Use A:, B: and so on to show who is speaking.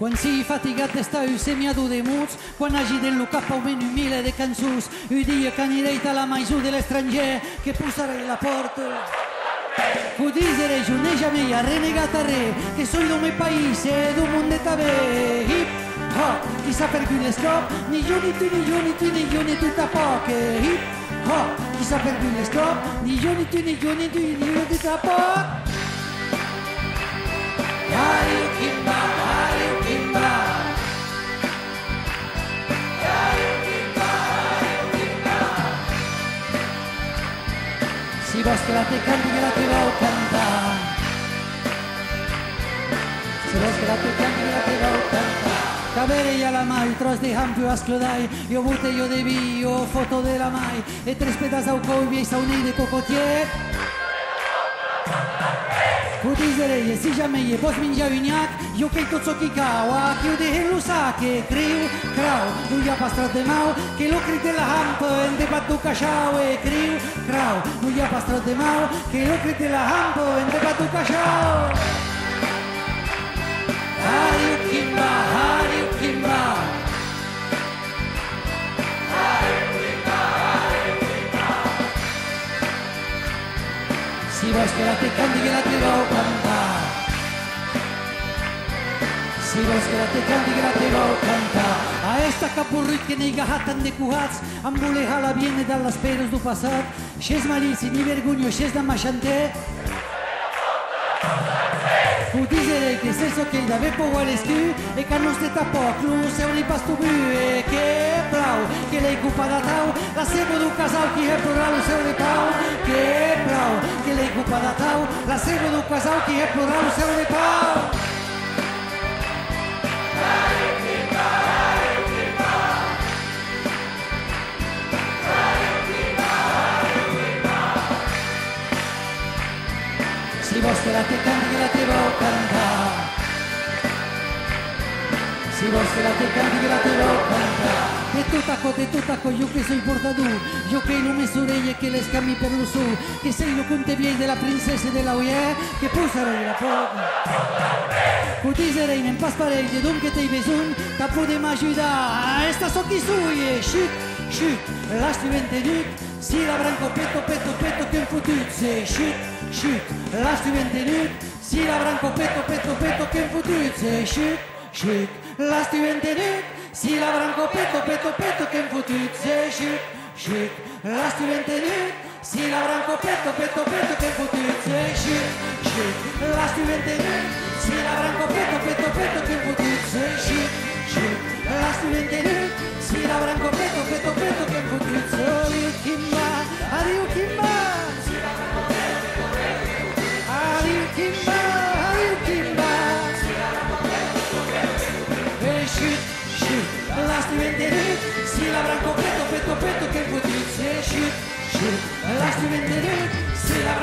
A: Quan sigui fatigat d'estar semiado de muts, quan hagi del cap augment un mille de cançons, un dia que aniré a la maisó de l'estranger, que posaré la porta. Ho disere, junejame a renegat a re, che soy del meu país e d'un món de tabè. Hip hop, chi sa per cui le scop, ni io ni tu ni io ni tu ni io ni tu tapoche. Hip hop, chi sa per cui le scop, ni io ni tu ni io ni tu ni io ni tapoche. Si vols que la te canti, que la te vau cantar. Si vols que la te canti, que la te vau cantar. Cadere la mai, tros de hampio asclodai, io mute io de vi, io foto della mai, e tres pedas au coi, viei saunei de cocotier. Podezele, si jamais je pozmiňa viniak, eu que tot so kikawa, eu de helusa que criu, crau, nu ia pastra de mau, que lucri de la hampă, în de batu cașau, e criu, crau, nu ia pastra de mau, que lucri de la hampă, în de batu cașau. Si vols que la te canti, que la vau cantar. Si vols que la te canti, que la vau cantar. A esta capurrit que nei gahatan de cuhats, amb voleja la viene dalla speros du passat, xes malici ni vergogno, xes da machanter, Fu disere che stesso che da vepo vuole scu e che non stetta poco, se un impasto bu e che bravo, che lei cupa da tau, la sebo du casal chi è pluralo se un pau, che bravo, nascido do casal que é plural o céu de pau. Si vos te la te canti, la te voy a cantar. Si vos la te candigra te lo canta de tu taco, de tu taco, yo que soy bordador Yo que no me sorelle que les camí per l'usú Que sei lo conte vieil de la princesa de la oia Que posarei la foca Cotisarei, me'n pas parell de dom que t'hi besun Que podem ajudar, esta sóc qui suie Xut, xut, l'has ventenut Si la branco peto, peto, peto, que hem fotut Se xut, xut, l'has ventenut Si la branco peto, peto, peto, que hem fotut Se chic. La studentenik, si la branco peto, peto, peto, ken fotut, c'est chic, chic. La studentenik, si la branco peto, peto, peto, ken fotut, c'est chic, chic. La studentenik, si la branco peto, peto, peto, ken fotut, c'est chic, chic. La studentenik, ti vendere, si l'avrà coperto petto petto che poi ti shit, shit, la ti vendere, si l'avrà